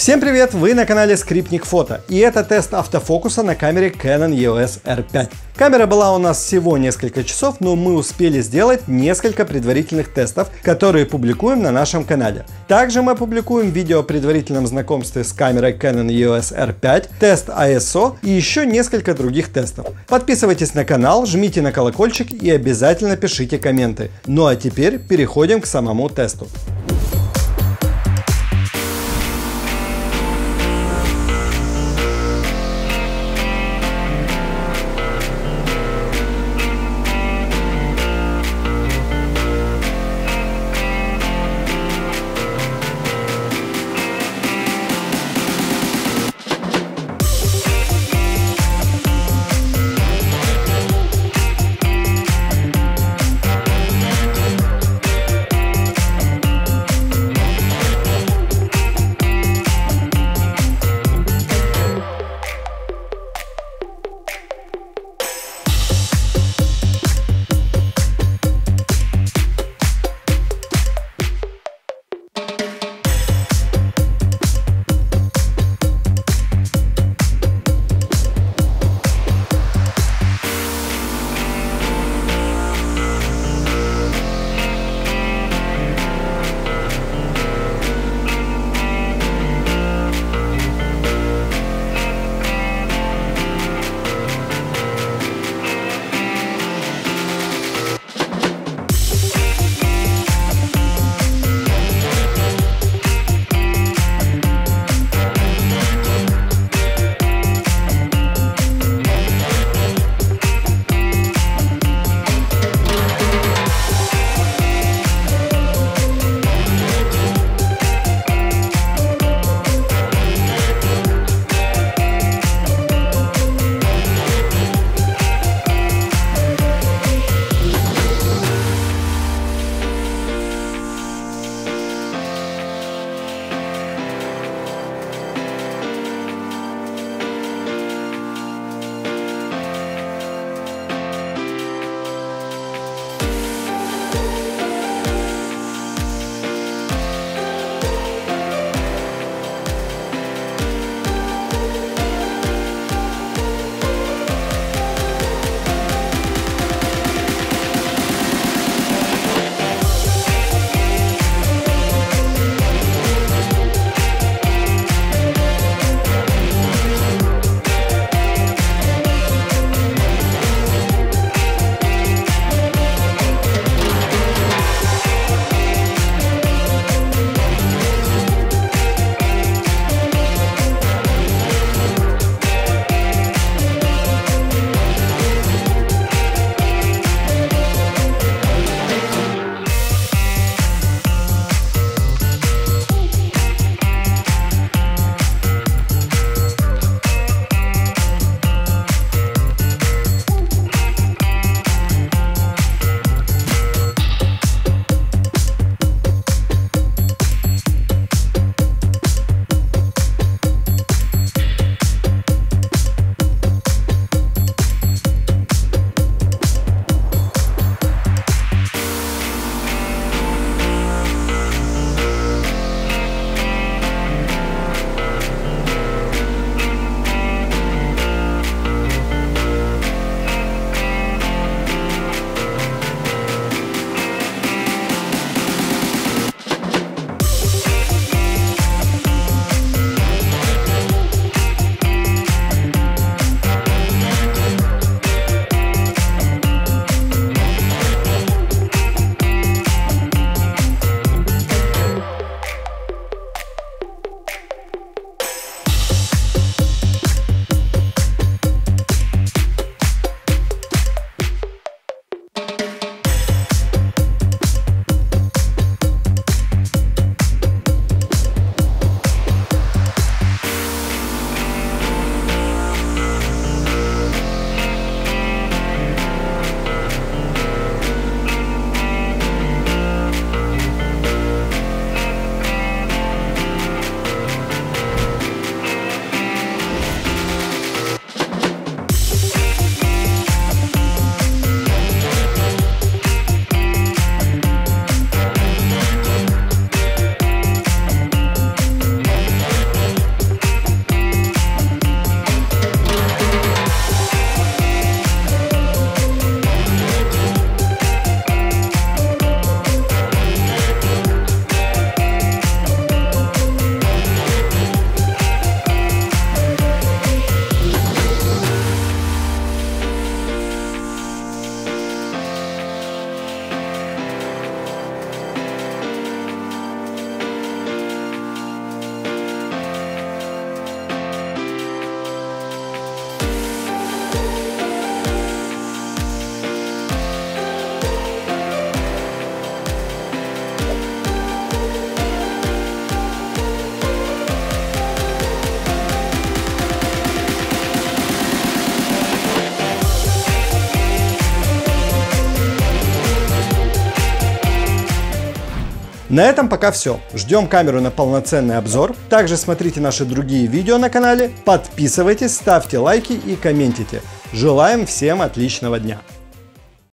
Всем привет! Вы на канале Скрипник Фото и это тест автофокуса на камере Canon EOS R5. Камера была у нас всего несколько часов, но мы успели сделать несколько предварительных тестов, которые публикуем на нашем канале. Также мы публикуем видео о предварительном знакомстве с камерой Canon EOS R5, тест ISO и еще несколько других тестов. Подписывайтесь на канал, жмите на колокольчик и обязательно пишите комменты. Ну а теперь переходим к самому тесту. На этом пока все. Ждем камеру на полноценный обзор. Также смотрите наши другие видео на канале, подписывайтесь, ставьте лайки и комментите. Желаем всем отличного дня!